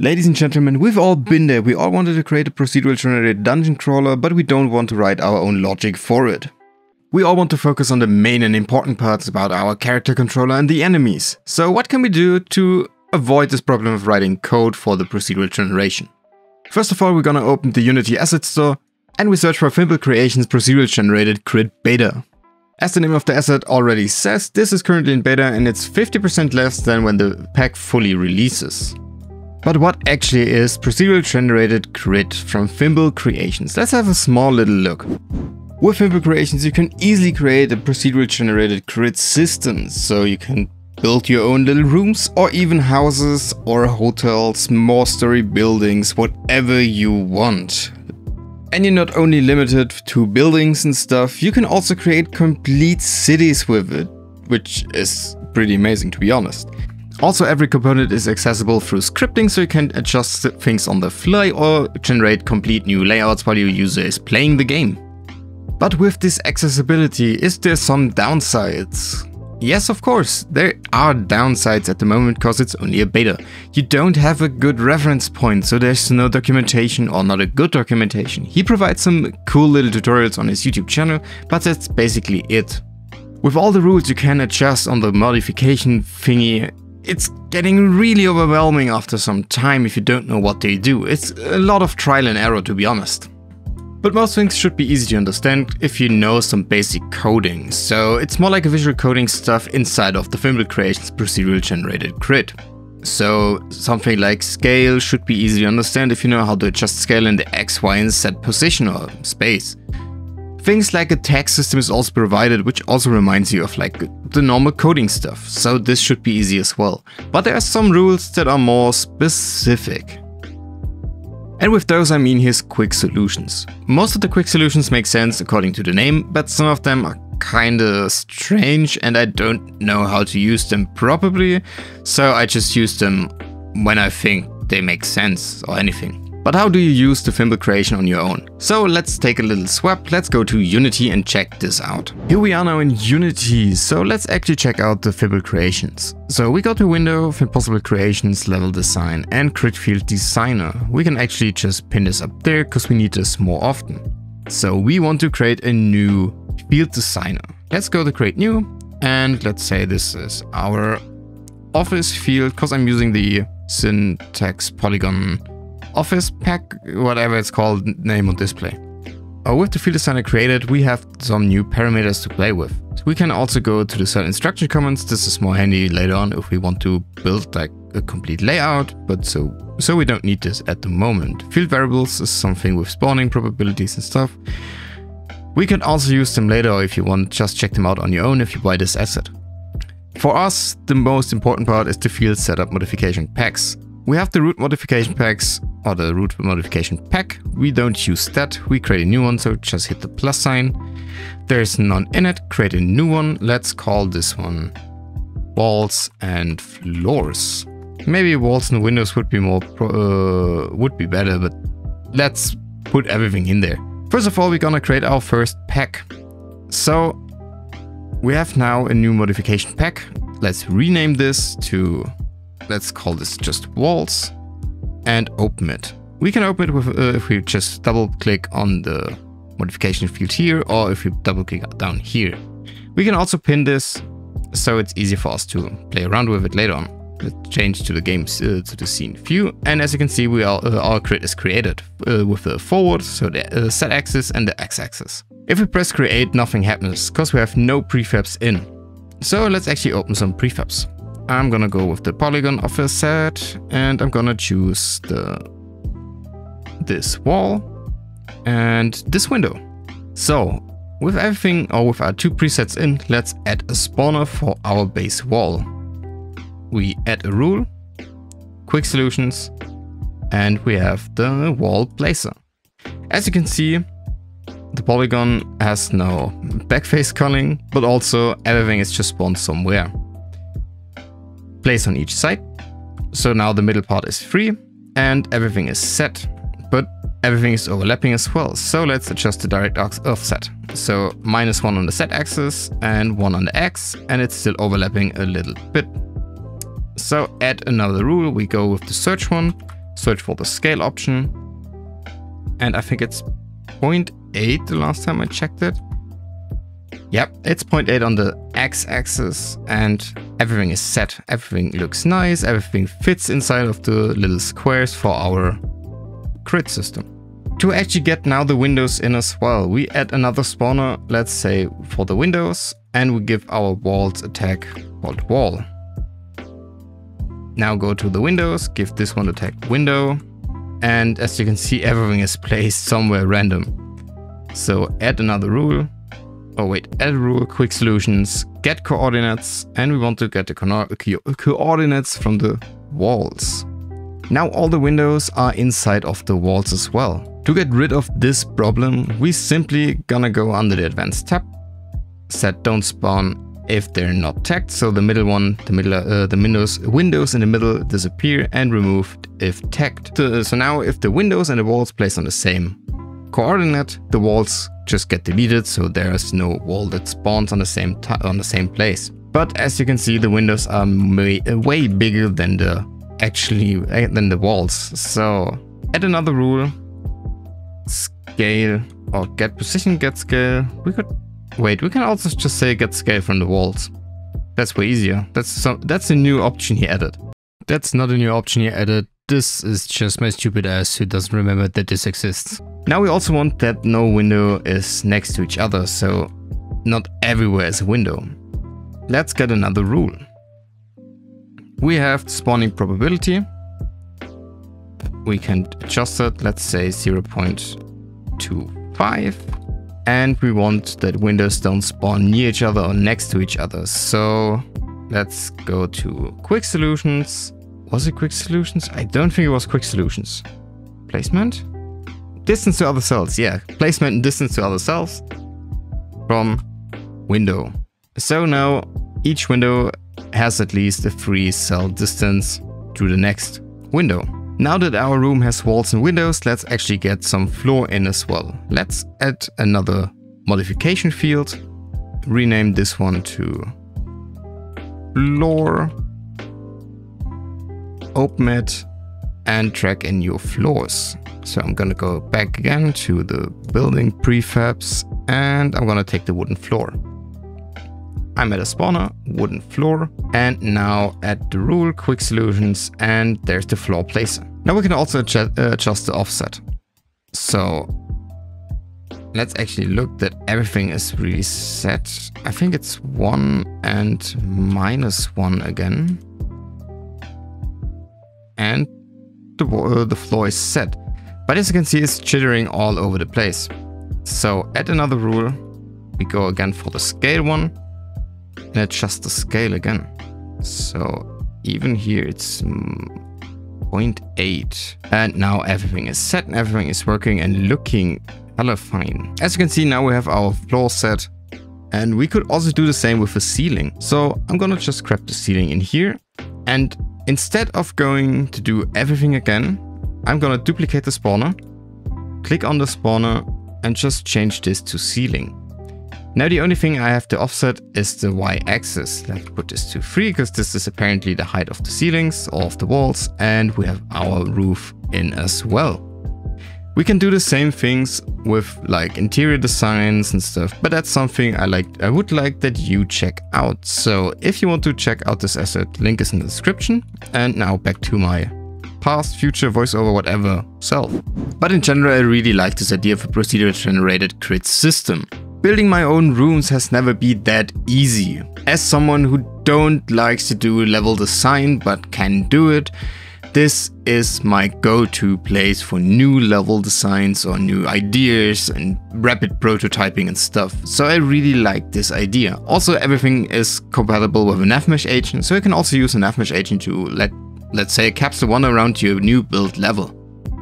Ladies and gentlemen, we've all been there. We all wanted to create a procedural generated dungeon crawler, but we don't want to write our own logic for it. We all want to focus on the main and important parts about our character controller and the enemies. So what can we do to avoid this problem of writing code for the procedural generation? First of all, we're gonna open the Unity Asset Store and we search for Fimpossible Creations procedural generated Grid Beta. As the name of the asset already says, this is currently in beta and it's 50% less than when the pack fully releases. But what actually is procedural generated grid from Fimpossible Creations? Let's have a small little look. With Fimpossible Creations you can easily create a procedural generated grid system, so you can build your own little rooms or even houses or hotels, more story buildings, whatever you want. And you're not only limited to buildings and stuff, you can also create complete cities with it, which is pretty amazing to be honest. Also every component is accessible through scripting so you can adjust things on the fly or generate complete new layouts while your user is playing the game. But with this accessibility, is there some downsides? Yes, of course, there are downsides at the moment because it's only a beta. You don't have a good reference point, so there's no documentation or not a good documentation. He provides some cool little tutorials on his YouTube channel, but that's basically it. With all the rules you can adjust on the modification thingy, it's getting really overwhelming after some time if you don't know what they do. It's a lot of trial and error to be honest. But most things should be easy to understand if you know some basic coding, so it's more like a visual coding stuff inside of the Fimpossible Creations procedural generated grid. So something like scale should be easy to understand if you know how to adjust scale in the X, Y and Z position or space. Things like a tag system is also provided, which also reminds you of like the normal coding stuff, so this should be easy as well. But there are some rules that are more specific. And with those I mean his quick solutions. Most of the quick solutions make sense according to the name, but some of them are kinda strange and I don't know how to use them properly, so I just use them when I think they make sense or anything. But how do you use the Fimpossible creation on your own? So let's take a little swap, let's go to Unity and check this out. Here we are now in Unity, so let's actually check out the Fimpossible creations. So we go to window of Impossible Creations, Level Design and Grid Field Designer. We can actually just pin this up there because we need this more often. So we want to create a new field designer. Let's go to create new and let's say this is our office field because I'm using the syntax polygon office pack, whatever it's called, name on display. Uh, with the field designer created, we have some new parameters to play with. So we can also go to the set instruction comments. This is more handy later on if we want to build like a complete layout, but so so we don't need this at the moment. Field variables is something with spawning probabilities and stuff. We can also use them later if you want, just check them out on your own if you buy this asset. For us, the most important part is the field setup modification packs. We have the root modification packs or the root modification pack. We don't use that. We create a new one, so just hit the plus sign. There's none in it. Create a new one. Let's call this one walls and floors. Maybe walls and windows would be more uh, would be better, but let's put everything in there. First of all, we're gonna create our first pack. So we have now a new modification pack. Let's rename this to let's call this just walls and open it. We can open it with uh, if we just double click on the modification field here or if we double click down here. We can also pin this so it's easy for us to play around with it later on. Let's change to the game uh, to the scene view and as you can see we are, uh, our grid is created uh, with the forward, so the uh, z axis and the x axis. If we press create nothing happens because we have no prefabs in. So let's actually open some prefabs. I'm gonna go with the polygon office set and I'm gonna choose the this wall and this window. So with everything or with our two presets in, let's add a spawner for our base wall. We add a rule, quick solutions, and we have the wall placer. As you can see, the polygon has no backface culling, but also everything is just spawned somewhere place on each side. So now the middle part is free and everything is set, but everything is overlapping as well. So let's adjust the direct arcs offset. So minus one on the Z axis and one on the X, and it's still overlapping a little bit. So add another rule, we go with the search one, search for the scale option. And I think it's 0.8 the last time I checked it. Yep, it's 0.8 on the x-axis and everything is set. Everything looks nice, everything fits inside of the little squares for our grid system. To actually get now the windows in as well, we add another spawner, let's say for the windows, and we give our walls a tag called wall. Now go to the windows, give this one a tag window, and as you can see everything is placed somewhere random. So add another rule, oh wait, add rule, quick solutions, get coordinates, and we want to get the co coordinates from the walls. Now all the windows are inside of the walls as well. To get rid of this problem, we simply gonna go under the advanced tab, set don't spawn if they're not tagged, so the middle one, the middle, uh, the windows, windows in the middle disappear and removed if tagged. So, so now if the windows and the walls placed on the same coordinate, the walls just get deleted, so there's no wall that spawns on the same on the same place. But as you can see, the windows are way, way bigger than the actually uh, than the walls. So add another rule, scale or get position get scale. We could wait. We can also just say get scale from the walls. That's way easier. That's some. That's a new option he added. That's not a new option he added. This is just my stupid ass who doesn't remember that this exists. Now we also want that no window is next to each other, so not everywhere is a window. Let's get another rule. We have spawning probability. We can adjust it, let's say 0.25. And we want that windows don't spawn near each other or next to each other. So let's go to quick solutions. Was it quick solutions? I don't think it was quick solutions. Placement? Distance to other cells, yeah. Placement and distance to other cells from window. So now each window has at least a free cell distance to the next window. Now that our room has walls and windows, let's actually get some floor in as well. Let's add another modification field, rename this one to floor, open it and drag in your floors. So I'm gonna go back again to the building prefabs and I'm gonna take the wooden floor. I'm at a spawner, wooden floor, and now add the rule, quick solutions, and there's the floor placer. Now we can also adjust, uh, adjust the offset. So let's actually look that everything is really set. I think it's one and minus one again. And the, uh, the floor is set. But as you can see, it's jittering all over the place. So add another rule. We go again for the scale one and adjust the scale again. So even here it's mm, 0.8 and now everything is set and everything is working and looking hella fine. As you can see now we have our floor set and we could also do the same with the ceiling. So I'm gonna just grab the ceiling in here and instead of going to do everything again, I'm gonna duplicate the spawner, click on the spawner and just change this to ceiling. Now the only thing I have to offset is the y-axis. Let's put this to 3 because this is apparently the height of the ceilings or of the walls and we have our roof in as well. We can do the same things with like interior designs and stuff, but that's something I like. I would like that you check out. So if you want to check out this asset, link is in the description. And now back to my past, future, voiceover, whatever self. But in general, I really like this idea of a procedure generated grid system. Building my own rooms has never been that easy. As someone who don't likes to do level design but can do it, this is my go-to place for new level designs or new ideas and rapid prototyping and stuff. So I really like this idea. Also everything is compatible with a NavMesh agent, so you can also use a NavMesh agent to let, let's say, capsule one around your new build level.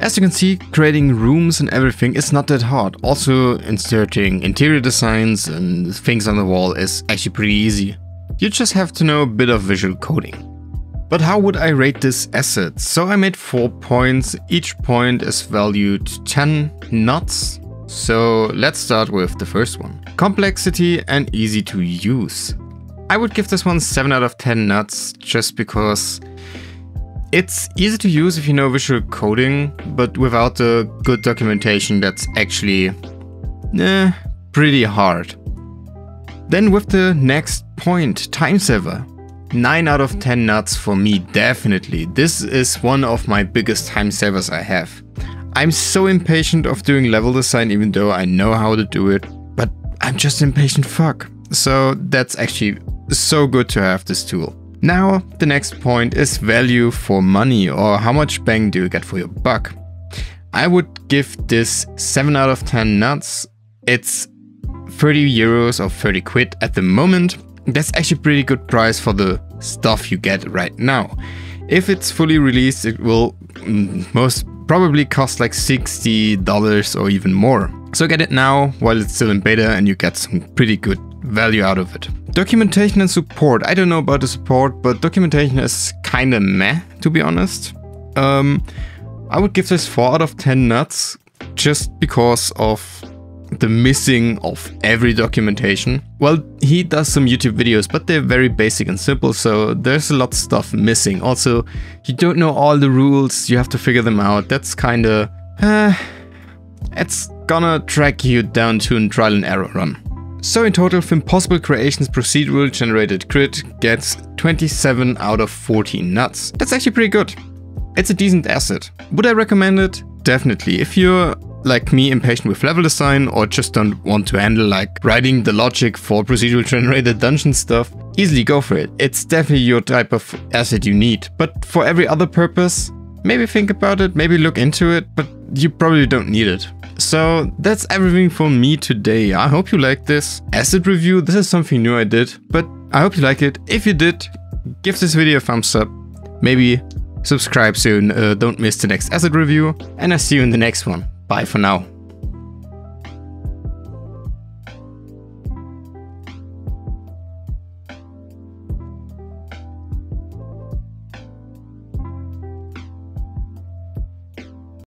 As you can see, creating rooms and everything is not that hard. Also, inserting interior designs and things on the wall is actually pretty easy. You just have to know a bit of visual coding. But how would I rate this asset? So I made 4 points, each point is valued 10 nuts. So let's start with the first one. Complexity and easy to use. I would give this one 7 out of 10 nuts just because It's easy to use if you know visual coding, but without the good documentation that's actually eh, pretty hard. Then with the next point, time saver. 9 out of 10 nuts for me, definitely. This is one of my biggest time savers I have. I'm so impatient of doing level design even though I know how to do it, but I'm just impatient fuck. So that's actually so good to have this tool. Now, the next point is value for money or how much bang do you get for your buck. I would give this 7 out of 10 nuts. It's 30 euros or 30 quid at the moment. That's actually a pretty good price for the stuff you get right now. If it's fully released, it will mm, most probably cost like $60 or even more. So get it now while it's still in beta and you get some pretty good value out of it. Documentation and support. I don't know about the support, but documentation is kinda meh, to be honest. Um, I would give this 4 out of 10 nuts, just because of the missing of every documentation. Well, he does some YouTube videos, but they're very basic and simple, so there's a lot of stuff missing. Also, you don't know all the rules, you have to figure them out. That's kinda... Uh, it's gonna track you down to a trial and error run. So in total, Fimpossible Creations procedural generated grid gets 27 out of 14 nuts. That's actually pretty good. It's a decent asset. Would I recommend it? Definitely. If you're like me impatient with level design or just don't want to handle like writing the logic for procedural generated dungeon stuff, easily go for it. It's definitely your type of asset you need. But for every other purpose, maybe think about it, maybe look into it, but you probably don't need it. So that's everything for me today. I hope you liked this asset review. This is something new I did, but I hope you like it. If you did, give this video a thumbs up. Maybe subscribe soon. Uh, don't miss the next asset review. And I'll see you in the next one. Bye for now.